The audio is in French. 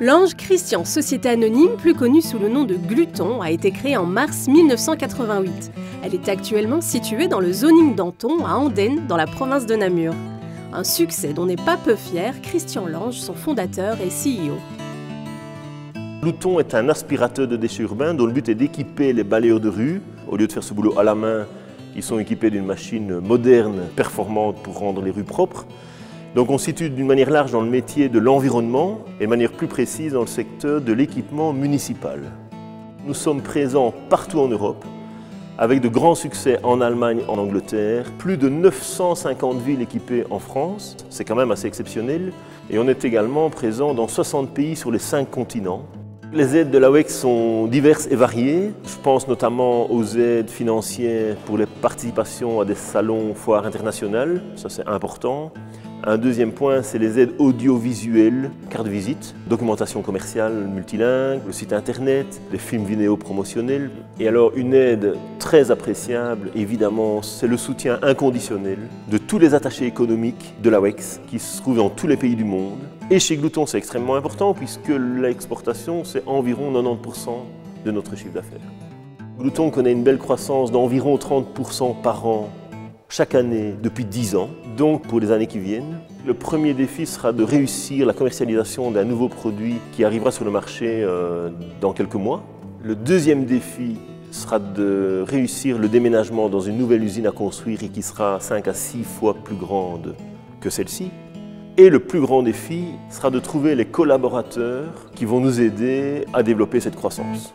L'Ange Christian, société anonyme plus connue sous le nom de Gluton, a été créée en mars 1988. Elle est actuellement située dans le zoning d'Anton, à Andenne, dans la province de Namur. Un succès dont n'est pas peu fier Christian Lange, son fondateur et CEO. Gluton est un aspirateur de déchets urbains dont le but est d'équiper les balayeurs de rue. Au lieu de faire ce boulot à la main, ils sont équipés d'une machine moderne, performante pour rendre les rues propres. Donc on situe d'une manière large dans le métier de l'environnement et de manière plus précise dans le secteur de l'équipement municipal. Nous sommes présents partout en Europe, avec de grands succès en Allemagne, en Angleterre, plus de 950 villes équipées en France, c'est quand même assez exceptionnel, et on est également présent dans 60 pays sur les 5 continents. Les aides de la WEX sont diverses et variées. Je pense notamment aux aides financières pour les participations à des salons, foires internationales, ça c'est important. Un deuxième point, c'est les aides audiovisuelles, carte de visite, documentation commerciale multilingue, le site internet, les films vidéo promotionnels. Et alors une aide très appréciable, évidemment, c'est le soutien inconditionnel de tous les attachés économiques de la WEX qui se trouvent dans tous les pays du monde. Et chez Glouton, c'est extrêmement important puisque l'exportation, c'est environ 90% de notre chiffre d'affaires. Glouton connaît une belle croissance d'environ 30% par an chaque année depuis 10 ans, donc pour les années qui viennent. Le premier défi sera de réussir la commercialisation d'un nouveau produit qui arrivera sur le marché euh, dans quelques mois. Le deuxième défi sera de réussir le déménagement dans une nouvelle usine à construire et qui sera 5 à 6 fois plus grande que celle-ci. Et le plus grand défi sera de trouver les collaborateurs qui vont nous aider à développer cette croissance.